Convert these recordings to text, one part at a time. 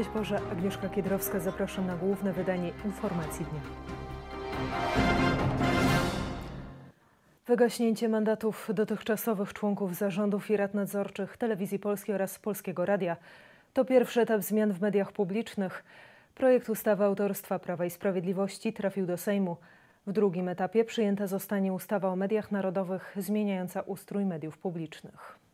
Szczęść Boże, Agnieszka Kiedrowska, zapraszam na główne wydanie informacji dnia. Wygaśnięcie mandatów dotychczasowych członków zarządów i rad nadzorczych Telewizji Polskiej oraz Polskiego Radia to pierwszy etap zmian w mediach publicznych. Projekt ustawy autorstwa Prawa i Sprawiedliwości trafił do Sejmu. W drugim etapie przyjęta zostanie ustawa o mediach narodowych zmieniająca ustrój mediów publicznych.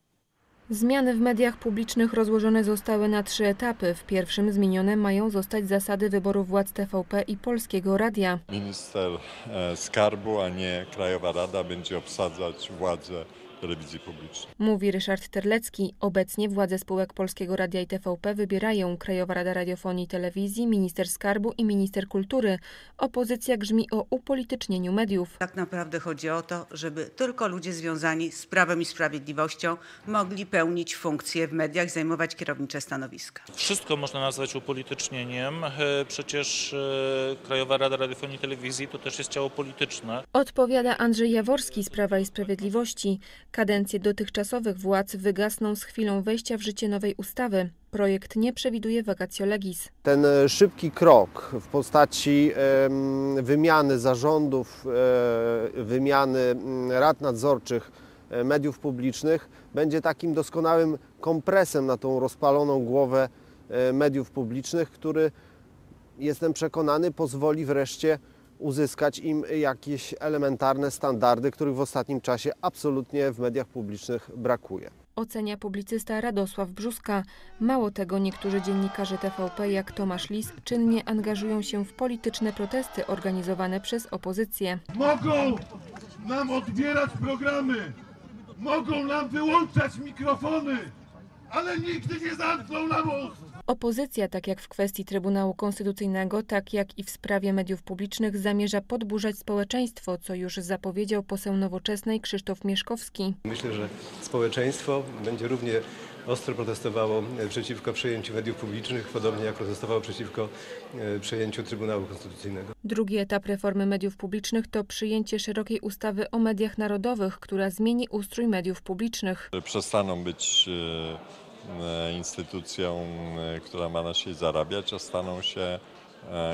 Zmiany w mediach publicznych rozłożone zostały na trzy etapy. W pierwszym zmienione mają zostać zasady wyboru władz TVP i Polskiego Radia. Minister e, Skarbu, a nie Krajowa Rada będzie obsadzać władzę telewizji publicznej. Mówi Ryszard Terlecki. Obecnie władze spółek Polskiego Radia i TVP wybierają Krajowa Rada Radiofonii i Telewizji, Minister Skarbu i Minister Kultury. Opozycja grzmi o upolitycznieniu mediów. Tak naprawdę chodzi o to, żeby tylko ludzie związani z prawem i sprawiedliwością mogli pełnić funkcje w mediach, zajmować kierownicze stanowiska. Wszystko można nazwać upolitycznieniem. E, Przecież e, Krajowa Rada Radiofonii i Telewizji to też jest ciało polityczne. Odpowiada Andrzej Jaworski z Prawa i Sprawiedliwości. Kadencje dotychczasowych władz wygasną z chwilą wejścia w życie nowej ustawy. Projekt nie przewiduje vacatio legis. Ten e, szybki krok w postaci wymiany zarządów, e, wymiany rad nadzorczych e, mediów publicznych będzie takim doskonałym kompresem na tą rozpaloną głowę mediów publicznych, który jestem przekonany pozwoli wreszcie uzyskać im jakieś elementarne standardy, których w ostatnim czasie absolutnie w mediach publicznych brakuje. Ocenia publicysta Radosław Brzuska. Mało tego, niektórzy dziennikarze TVP, jak Tomasz Lis, czynnie angażują się w polityczne protesty organizowane przez opozycję. Mogą nam odbierać programy, mogą nam wyłączać mikrofony, ale nigdy nie zamkną nam ust. Opozycja, tak jak w kwestii Trybunału Konstytucyjnego, tak jak i w sprawie mediów publicznych, zamierza podburzać społeczeństwo, co już zapowiedział poseł Nowoczesnej Krzysztof Mieszkowski. Myślę, że społeczeństwo będzie równie ostro protestowało e, przeciwko przejęciu mediów publicznych, podobnie jak protestowało przeciwko e, przejęciu Trybunału Konstytucyjnego. Drugi etap reformy mediów publicznych to przyjęcie szerokiej ustawy o mediach narodowych, która zmieni ustrój mediów publicznych. Przestaną być e, instytucją, e, która ma na siebie zarabiać, a staną się e,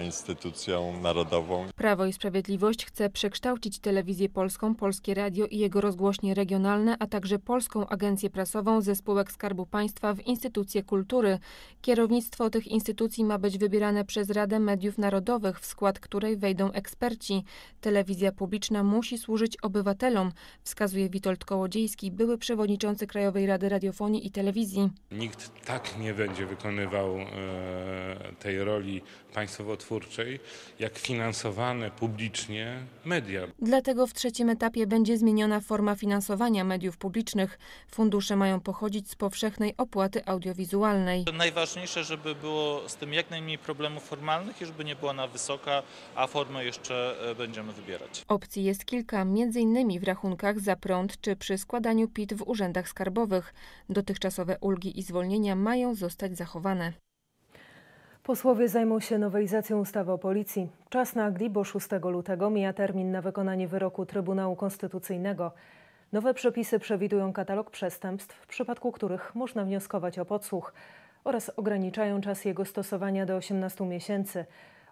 instytucją narodową. Prawo i Sprawiedliwość chce przekształcić telewizję polską, Polskie Radio i jego rozgłośnie regionalne, a także Polską Agencję Prasową ze spółek Skarbu Państwa w instytucje kultury. Kierownictwo tych instytucji ma być wybierane przez Radę Mediów Narodowych, w skład której wejdą eksperci. Telewizja publiczna musi służyć obywatelom, wskazuje Witold Kołodziejski, były przewodniczący Krajowej Rady Radiofonii i Telewizji. Nikt tak nie będzie wykonywał e, tej roli państwowo-twórczej, jak finansowane publicznie media. Dlatego w trzecim etapie będzie zmieniona forma finansowania mediów publicznych. Fundusze mają pochodzić z powszechnej opłaty audiowizualnej. Najważniejsze, żeby było z tym jak najmniej problemów formalnych i żeby nie była ona wysoka, a formę jeszcze e, będziemy wybierać. Opcji jest kilka, m.in. w rachunkach za prąd czy przy składaniu PIT w urzędach skarbowych. Dotychczasowe ulgi i zwolnienia mają zostać zachowane. Posłowie zajmą się nowelizacją ustawy o policji. Czas nagli, bo 6 lutego mija termin na wykonanie wyroku Trybunału Konstytucyjnego. Nowe przepisy przewidują katalog przestępstw, w przypadku których można wnioskować o podsłuch oraz ograniczają czas jego stosowania do 18 miesięcy.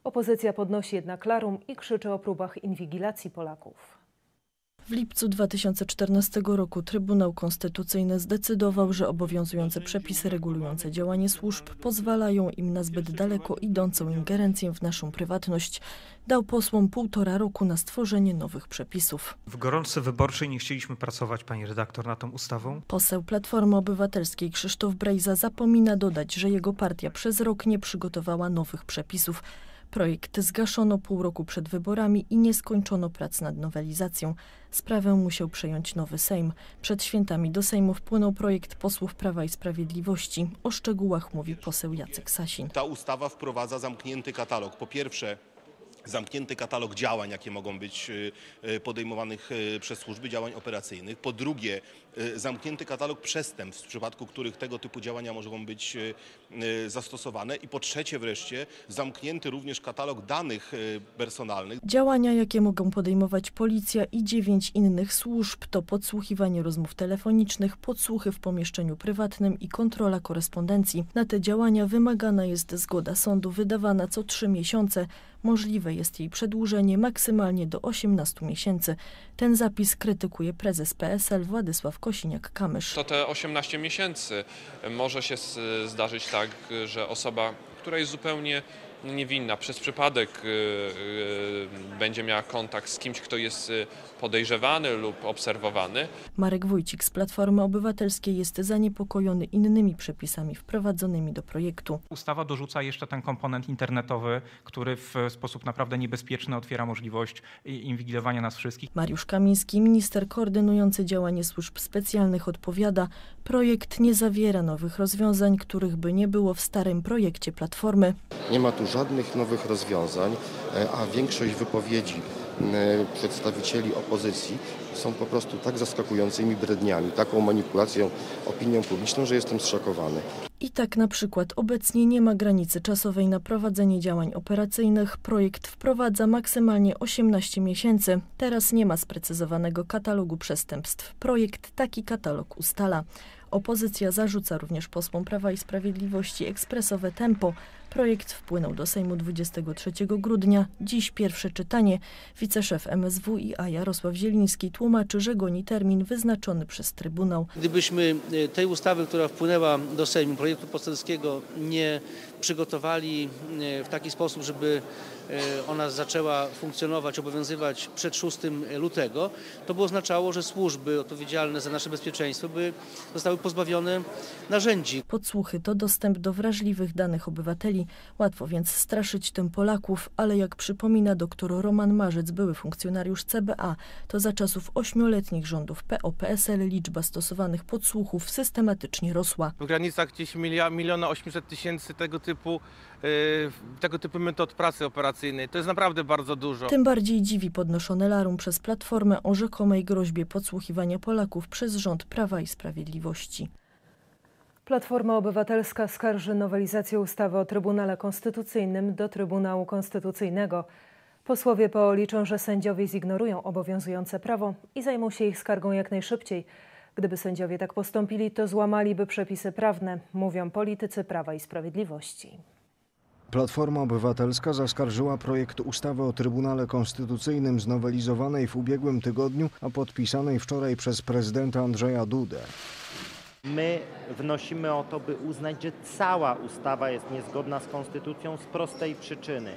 Opozycja podnosi jednak larum i krzyczy o próbach inwigilacji Polaków. W lipcu 2014 roku Trybunał Konstytucyjny zdecydował, że obowiązujące przepisy regulujące działanie służb pozwalają im na zbyt daleko idącą ingerencję w naszą prywatność. Dał posłom półtora roku na stworzenie nowych przepisów. W gorączce wyborczej nie chcieliśmy pracować, pani redaktor, nad tą ustawą. Poseł Platformy Obywatelskiej Krzysztof Brejza zapomina dodać, że jego partia przez rok nie przygotowała nowych przepisów. Projekt zgaszono pół roku przed wyborami i nie skończono prac nad nowelizacją. Sprawę musiał przejąć nowy Sejm. Przed świętami do Sejmu wpłynął projekt posłów Prawa i Sprawiedliwości. O szczegółach mówi poseł Jacek Sasin. Ta ustawa wprowadza zamknięty katalog. Po pierwsze, zamknięty katalog działań, jakie mogą być podejmowanych przez służby, działań operacyjnych. Po drugie, zamknięty katalog przestępstw, w przypadku których tego typu działania mogą być zastosowane. I po trzecie wreszcie, zamknięty również katalog danych personalnych. Działania, jakie mogą podejmować policja i dziewięć innych służb, to podsłuchiwanie rozmów telefonicznych, podsłuchy w pomieszczeniu prywatnym i kontrola korespondencji. Na te działania wymagana jest zgoda sądu wydawana co trzy miesiące. Możliwe jest jej przedłużenie maksymalnie do 18 miesięcy. Ten zapis krytykuje prezes PSL Władysław Kosiniak-Kamysz. To te 18 miesięcy może się zdarzyć tak, że osoba, która jest zupełnie niewinna, przez przypadek y, y, będzie miała kontakt z kimś, kto jest y, podejrzewany lub obserwowany. Marek Wójcik z Platformy Obywatelskiej jest zaniepokojony innymi przepisami wprowadzonymi do projektu. Ustawa dorzuca jeszcze ten komponent internetowy, który w sposób naprawdę niebezpieczny otwiera możliwość inwigilowania nas wszystkich. Mariusz Kamiński, minister koordynujący działanie służb specjalnych odpowiada, projekt nie zawiera nowych rozwiązań, których by nie było w starym projekcie Platformy. Nie ma tu żadnych nowych rozwiązań, e, a większość wypowiedzi przedstawicieli opozycji są po prostu tak zaskakującymi bredniami, taką manipulacją opinią publiczną, że jestem zszokowany. I tak na przykład obecnie nie ma granicy czasowej na prowadzenie działań operacyjnych. Projekt wprowadza maksymalnie 18 miesięcy. Teraz nie ma sprecyzowanego katalogu przestępstw. Projekt taki katalog ustala. Opozycja zarzuca również posłom Prawa i Sprawiedliwości ekspresowe tempo. Projekt wpłynął do Sejmu 23 grudnia. Dziś pierwsze czytanie. Wiceszef MSWiA Jarosław Zieliński tłumaczy, że goni termin wyznaczony przez Trybunał. Gdybyśmy e, tej ustawy, która wpłynęła do Sejmu, projektu poselskiego nie przygotowali e, w taki sposób, żeby e, ona zaczęła funkcjonować, obowiązywać przed 6 lutego, to by oznaczało, że służby odpowiedzialne za nasze bezpieczeństwo by zostały pozbawione narzędzi. Podsłuchy to dostęp do wrażliwych danych obywateli. Łatwo więc straszyć tym Polaków, ale jak przypomina dr Roman Marzec, były funkcjonariusz CBA, to za czasów ośmioletnich rządów PO-PSL liczba stosowanych podsłuchów systematycznie rosła. W granicach gdzieś miliona 800 tysięcy tego typu y, tego typu metod pracy operacyjnej. To jest naprawdę bardzo dużo. Tym bardziej dziwi podnoszone larum przez Platformę o rzekomej groźbie podsłuchiwania Polaków przez rząd Prawa i Sprawiedliwości. Platforma Obywatelska skarży nowelizację ustawy o Trybunale Konstytucyjnym do Trybunału Konstytucyjnego. Posłowie PO liczą, że sędziowie zignorują obowiązujące prawo i zajmą się ich skargą jak najszybciej. Gdyby sędziowie tak postąpili, to złamaliby przepisy prawne, mówią politycy Prawa i Sprawiedliwości. Platforma Obywatelska zaskarżyła projekt ustawy o Trybunale Konstytucyjnym znowelizowanej w ubiegłym tygodniu, a podpisanej wczoraj przez prezydenta Andrzeja Dudę. My wnosimy o to, by uznać, że cała ustawa jest niezgodna z konstytucją z prostej przyczyny.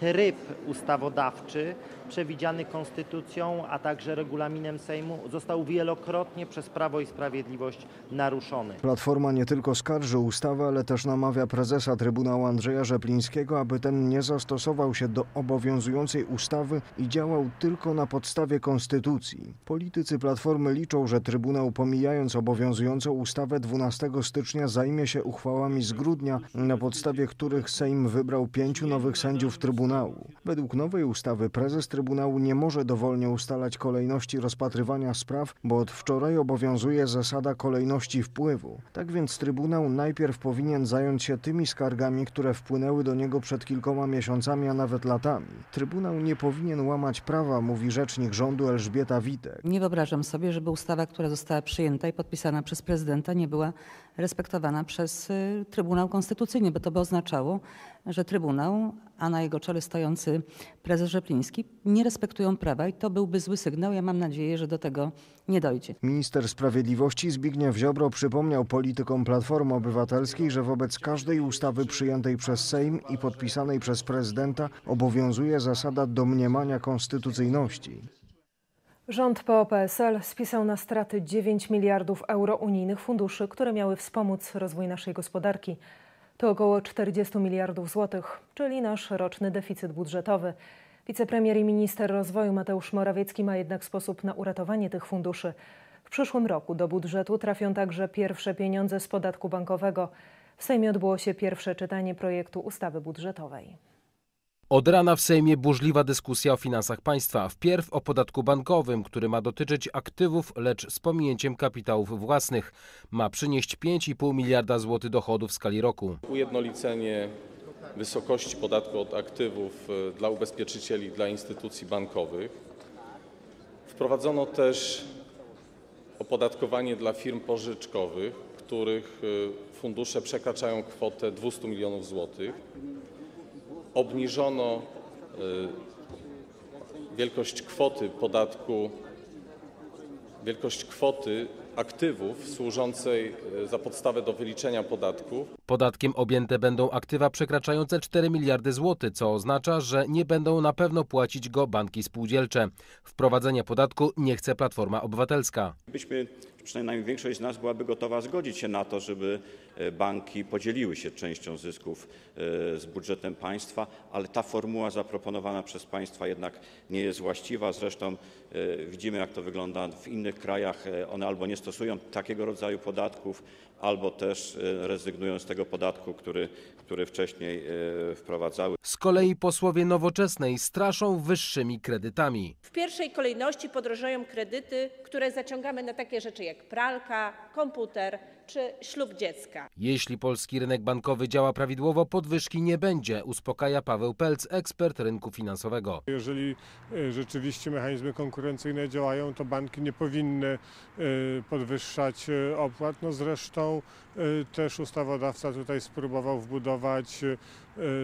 Tryb ustawodawczy przewidziany konstytucją, a także regulaminem Sejmu został wielokrotnie przez Prawo i Sprawiedliwość naruszony. Platforma nie tylko skarży ustawę, ale też namawia prezesa Trybunału Andrzeja Rzeplińskiego, aby ten nie zastosował się do obowiązującej ustawy i działał tylko na podstawie konstytucji. Politycy Platformy liczą, że Trybunał pomijając obowiązującą ustawę 12 stycznia zajmie się uchwałami z grudnia, na podstawie których Sejm wybrał pięciu nowych sędziów Trybunału. Według nowej ustawy prezes Trybunału Trybunał nie może dowolnie ustalać kolejności rozpatrywania spraw, bo od wczoraj obowiązuje zasada kolejności wpływu. Tak więc Trybunał najpierw powinien zająć się tymi skargami, które wpłynęły do niego przed kilkoma miesiącami, a nawet latami. Trybunał nie powinien łamać prawa, mówi rzecznik rządu Elżbieta Witek. Nie wyobrażam sobie, żeby ustawa, która została przyjęta i podpisana przez prezydenta, nie była respektowana przez y, Trybunał Konstytucyjny, bo to by oznaczało, że Trybunał, a na jego czele stojący prezes Rzepliński nie respektują prawa i to byłby zły sygnał. Ja mam nadzieję, że do tego nie dojdzie. Minister Sprawiedliwości Zbigniew Ziobro przypomniał politykom Platformy Obywatelskiej, że wobec każdej ustawy przyjętej przez Sejm i podpisanej przez prezydenta obowiązuje zasada domniemania konstytucyjności. Rząd PO-PSL spisał na straty 9 miliardów euro unijnych funduszy, które miały wspomóc rozwój naszej gospodarki. To około 40 miliardów złotych, czyli nasz roczny deficyt budżetowy. Wicepremier i minister rozwoju Mateusz Morawiecki ma jednak sposób na uratowanie tych funduszy. W przyszłym roku do budżetu trafią także pierwsze pieniądze z podatku bankowego. W Sejmie odbyło się pierwsze czytanie projektu ustawy budżetowej. Od rana w Sejmie burzliwa dyskusja o finansach państwa. Wpierw o podatku bankowym, który ma dotyczyć aktywów, lecz z pominięciem kapitałów własnych. Ma przynieść 5,5 miliarda złotych dochodów w skali roku. Ujednolicenie wysokości podatku od aktywów e, dla ubezpieczycieli, dla instytucji bankowych. Wprowadzono też opodatkowanie dla firm pożyczkowych, których e, fundusze przekraczają kwotę 200 milionów złotych. Obniżono e, wielkość kwoty podatku, wielkość kwoty aktywów służącej e, za podstawę do wyliczenia podatku. Podatkiem objęte będą aktywa przekraczające 4 miliardy złotych, co oznacza, że nie będą na pewno płacić go banki spółdzielcze. Wprowadzenie podatku nie chce Platforma Obywatelska. Byśmy, przynajmniej większość z nas byłaby gotowa zgodzić się na to, żeby e, banki podzieliły się częścią zysków e, z budżetem państwa, ale ta formuła zaproponowana przez państwa jednak nie jest właściwa. Zresztą widzimy, jak to wygląda w innych krajach. One albo nie stosują takiego rodzaju podatków, albo też rezygnują z tego podatku, który, który wcześniej wprowadzały. Z kolei posłowie nowoczesnej straszą wyższymi kredytami. W pierwszej kolejności podrożają kredyty, które zaciągamy na takie rzeczy jak pralka, komputer czy ślub dziecka. Jeśli polski rynek bankowy działa prawidłowo, podwyżki nie będzie, uspokaja Paweł Pelc, ekspert rynku finansowego. Jeżeli e, rzeczywiście mechanizmy konkurencyjne działają, to banki nie powinny e, podwyższać e, opłat. No zresztą też ustawodawca tutaj spróbował wbudować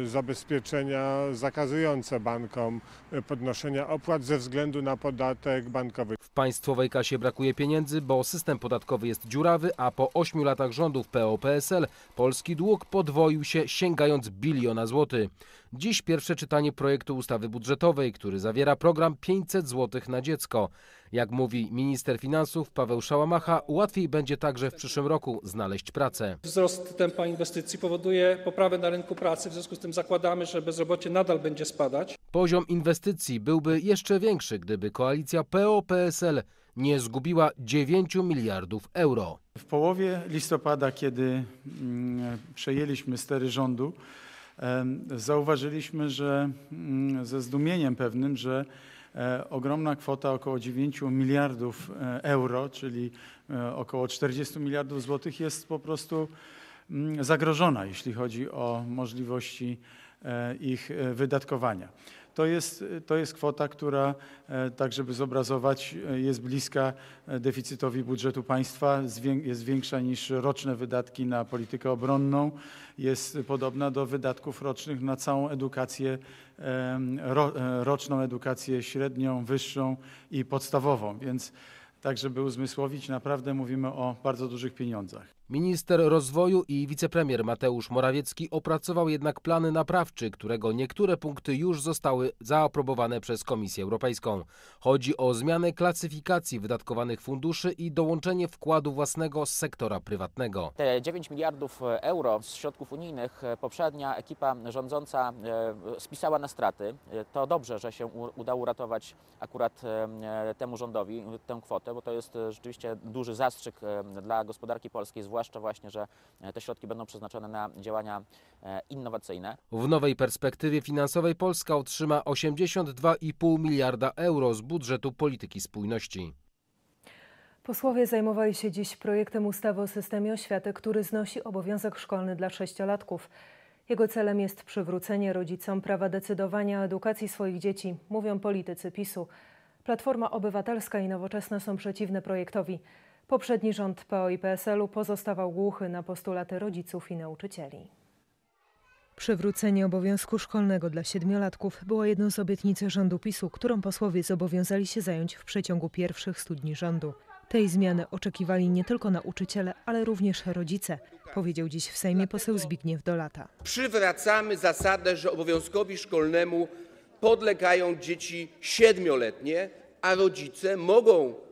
zabezpieczenia zakazujące bankom podnoszenia opłat ze względu na podatek bankowy. W państwowej kasie brakuje pieniędzy, bo system podatkowy jest dziurawy, a po 8 latach rządów PO-PSL polski dług podwoił się, sięgając biliona złotych. Dziś pierwsze czytanie projektu ustawy budżetowej, który zawiera program 500 zł na dziecko. Jak mówi minister finansów Paweł Szałamacha, łatwiej będzie także w przyszłym roku znaleźć pracę. Wzrost tempa inwestycji powoduje poprawę na rynku pracy, w związku z tym zakładamy, że bezrobocie nadal będzie spadać. Poziom inwestycji byłby jeszcze większy, gdyby koalicja PO-PSL nie zgubiła 9 miliardów euro. W połowie listopada, kiedy mm, przejęliśmy stery rządu, zauważyliśmy, że mm, ze zdumieniem pewnym, że e, ogromna kwota około 9 miliardów e, euro, czyli e, około 40 miliardów złotych jest po prostu mm, zagrożona, jeśli chodzi o możliwości ich wydatkowania. To jest, to jest kwota, która, tak żeby zobrazować, jest bliska deficytowi budżetu państwa, jest większa niż roczne wydatki na politykę obronną, jest podobna do wydatków rocznych na całą edukację, roczną edukację średnią, wyższą i podstawową. Więc tak, żeby uzmysłowić, naprawdę mówimy o bardzo dużych pieniądzach. Minister rozwoju i wicepremier Mateusz Morawiecki opracował jednak plany naprawczy, którego niektóre punkty już zostały zaaprobowane przez Komisję Europejską. Chodzi o zmianę klasyfikacji wydatkowanych funduszy i dołączenie wkładu własnego z sektora prywatnego. Te 9 miliardów euro z środków unijnych poprzednia ekipa rządząca e, spisała na straty. To dobrze, że się udało uratować akurat e, temu rządowi tę kwotę, bo to jest rzeczywiście duży zastrzyk e, dla gospodarki polskiej, zwłaszcza właśnie, że e, te środki będą przeznaczone na działania e, innowacyjne. W nowej perspektywie finansowej Polska otrzyma 82,5 miliarda euro z budżetu polityki spójności. Posłowie zajmowali się dziś projektem ustawy o systemie oświaty, który znosi obowiązek szkolny dla sześciolatków. Jego celem jest przywrócenie rodzicom prawa decydowania o edukacji swoich dzieci, mówią politycy PiSu. Platforma Obywatelska i Nowoczesna są przeciwne projektowi. Poprzedni rząd PO i PSL-u pozostawał głuchy na postulaty rodziców i nauczycieli. Przywrócenie obowiązku szkolnego dla siedmiolatków było jedną z obietnic rządu PiSu, którą posłowie zobowiązali się zająć w przeciągu pierwszych stu dni rządu. Tej zmiany oczekiwali nie tylko nauczyciele, ale również rodzice, powiedział dziś w Sejmie poseł Zbigniew Dolata. Przywracamy zasadę, że obowiązkowi szkolnemu podlegają dzieci siedmioletnie, a rodzice mogą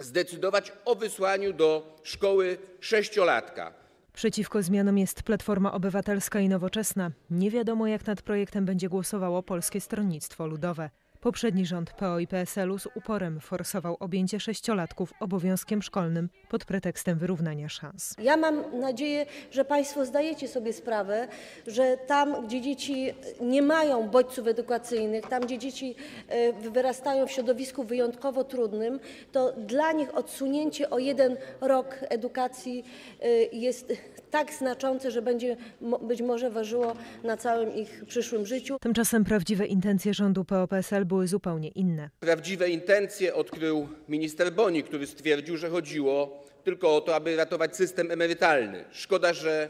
zdecydować o wysłaniu do szkoły sześciolatka. Przeciwko zmianom jest Platforma Obywatelska i Nowoczesna. Nie wiadomo, jak nad projektem będzie głosowało Polskie Stronnictwo Ludowe. Poprzedni rząd PO i PSL-u z uporem forsował objęcie sześciolatków obowiązkiem szkolnym pod pretekstem wyrównania szans. Ja mam nadzieję, że Państwo zdajecie sobie sprawę, że tam, gdzie dzieci nie mają bodźców edukacyjnych, tam, gdzie dzieci e, wyrastają w środowisku wyjątkowo trudnym, to dla nich odsunięcie o jeden rok edukacji e, jest tak znaczące, że będzie być może ważyło na całym ich przyszłym życiu. Tymczasem prawdziwe intencje rządu PO-PSL były zupełnie inne. Prawdziwe intencje odkrył minister Boni, który stwierdził, że chodziło tylko o to, aby ratować system emerytalny. Szkoda, że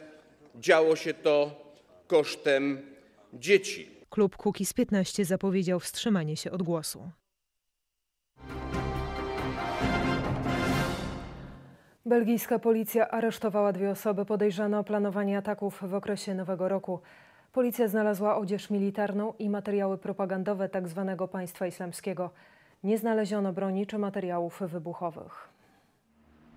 działo się to kosztem dzieci. Klub Kukiz 15 zapowiedział wstrzymanie się od głosu. Belgijska policja aresztowała dwie osoby podejrzane o planowanie ataków w okresie Nowego Roku. Policja znalazła odzież militarną i materiały propagandowe tzw. Tak państwa islamskiego. Nie znaleziono broni czy materiałów wybuchowych.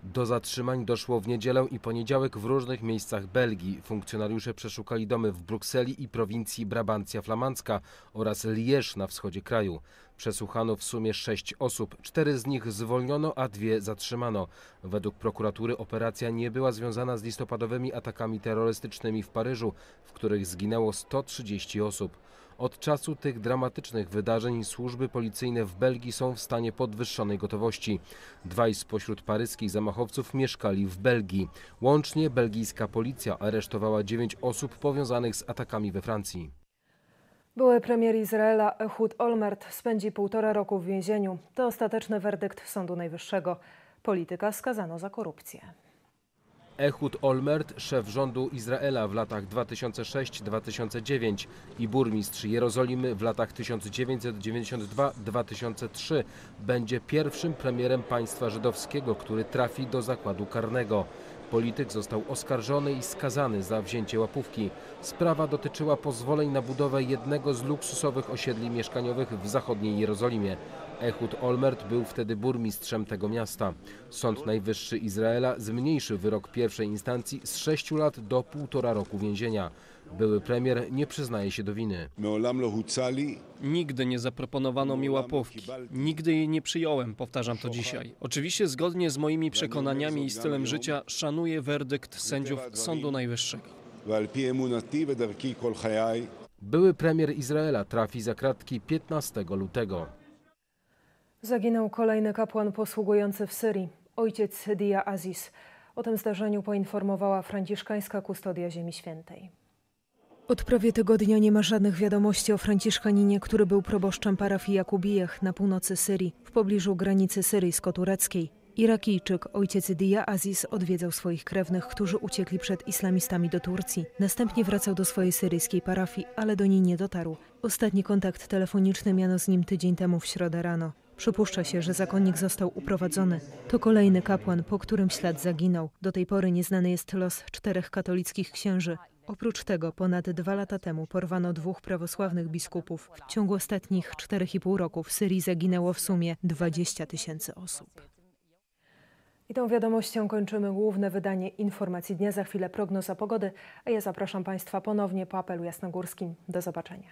Do zatrzymań doszło w niedzielę i poniedziałek w różnych miejscach Belgii. Funkcjonariusze przeszukali domy w Brukseli i prowincji Brabancja Flamandzka oraz Liège na wschodzie kraju. Przesłuchano w sumie sześć osób, cztery z nich zwolniono, a dwie zatrzymano. Według prokuratury operacja nie była związana z listopadowymi atakami terrorystycznymi w Paryżu, w których zginęło 130 osób. Od czasu tych dramatycznych wydarzeń służby policyjne w Belgii są w stanie podwyższonej gotowości. Dwaj spośród paryskich zamachowców mieszkali w Belgii. Łącznie belgijska policja aresztowała dziewięć osób powiązanych z atakami we Francji. Były premier Izraela Ehud Olmert spędzi półtora roku w więzieniu. To ostateczny werdykt Sądu Najwyższego. Polityka skazano za korupcję. Ehud Olmert, szef rządu Izraela w latach 2006-2009 i burmistrz Jerozolimy w latach 1992-2003 będzie pierwszym premierem państwa żydowskiego, który trafi do zakładu karnego. Polityk został oskarżony i skazany za wzięcie łapówki. Sprawa dotyczyła pozwoleń na budowę jednego z luksusowych osiedli mieszkaniowych w zachodniej Jerozolimie. Ehud Olmert był wtedy burmistrzem tego miasta. Sąd Najwyższy Izraela zmniejszył wyrok pierwszej instancji z 6 lat do półtora roku więzienia. Były premier nie przyznaje się do winy. Nigdy nie zaproponowano mi łapówki. Nigdy jej nie przyjąłem, powtarzam to dzisiaj. Oczywiście zgodnie z moimi przekonaniami i stylem życia szanuję werdykt sędziów Sądu Najwyższego. Były premier Izraela trafi za kratki 15 lutego. Zaginął kolejny kapłan posługujący w Syrii, ojciec Dia Aziz. O tym zdarzeniu poinformowała franciszkańska kustodia Ziemi Świętej. Od prawie tygodnia nie ma żadnych wiadomości o Franciszkaninie, który był proboszczem parafii Jakubijach na północy Syrii, w pobliżu granicy syryjsko-tureckiej. Irakijczyk, ojciec Dia Aziz, odwiedzał swoich krewnych, którzy uciekli przed islamistami do Turcji. Następnie wracał do swojej syryjskiej parafii, ale do niej nie dotarł. Ostatni kontakt telefoniczny miano z nim tydzień temu w środę rano. Przypuszcza się, że zakonnik został uprowadzony. To kolejny kapłan, po którym ślad zaginął. Do tej pory nieznany jest los czterech katolickich księży. Oprócz tego ponad dwa lata temu porwano dwóch prawosławnych biskupów. W ciągu ostatnich czterech i pół roku w Syrii zaginęło w sumie 20 tysięcy osób. I tą wiadomością kończymy główne wydanie informacji dnia. Za chwilę prognoza pogody, a ja zapraszam Państwa ponownie po apelu jasnogórskim. Do zobaczenia.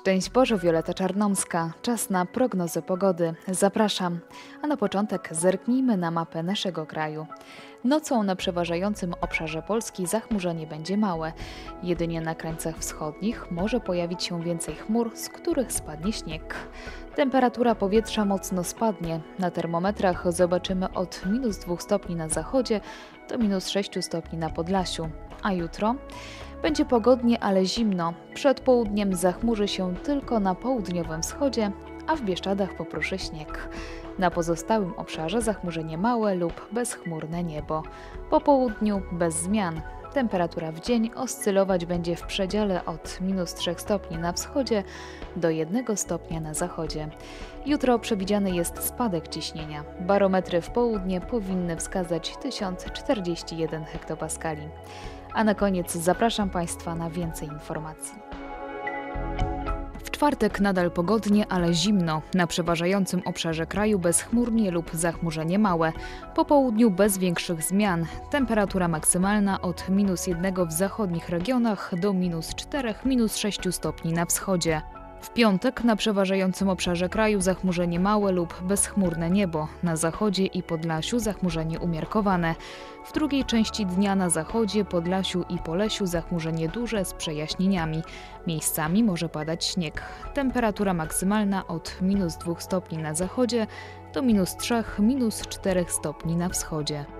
Szczęść Boże, Wioleta Czarnomska. Czas na prognozę pogody. Zapraszam. A na początek zerknijmy na mapę naszego kraju. Nocą na przeważającym obszarze Polski zachmurzenie będzie małe. Jedynie na krańcach wschodnich może pojawić się więcej chmur, z których spadnie śnieg. Temperatura powietrza mocno spadnie. Na termometrach zobaczymy od minus 2 stopni na zachodzie do minus 6 stopni na Podlasiu. A jutro? Będzie pogodnie, ale zimno. Przed południem zachmurzy się tylko na południowym wschodzie, a w Bieszczadach popruszy śnieg. Na pozostałym obszarze zachmurzenie małe lub bezchmurne niebo. Po południu bez zmian. Temperatura w dzień oscylować będzie w przedziale od minus 3 stopni na wschodzie do 1 stopnia na zachodzie. Jutro przewidziany jest spadek ciśnienia. Barometry w południe powinny wskazać 1041 hektopaskali. A na koniec zapraszam Państwa na więcej informacji czwartek nadal pogodnie, ale zimno. Na przeważającym obszarze kraju bezchmurnie lub zachmurzenie małe. Po południu bez większych zmian. Temperatura maksymalna od minus jednego w zachodnich regionach do minus 4, minus 6 stopni na wschodzie. W piątek na przeważającym obszarze kraju zachmurzenie małe lub bezchmurne niebo. Na zachodzie i Podlasiu zachmurzenie umiarkowane. W drugiej części dnia na zachodzie, Podlasiu i Polesiu zachmurzenie duże z przejaśnieniami. Miejscami może padać śnieg. Temperatura maksymalna od minus 2 stopni na zachodzie do minus 3, minus 4 stopni na wschodzie.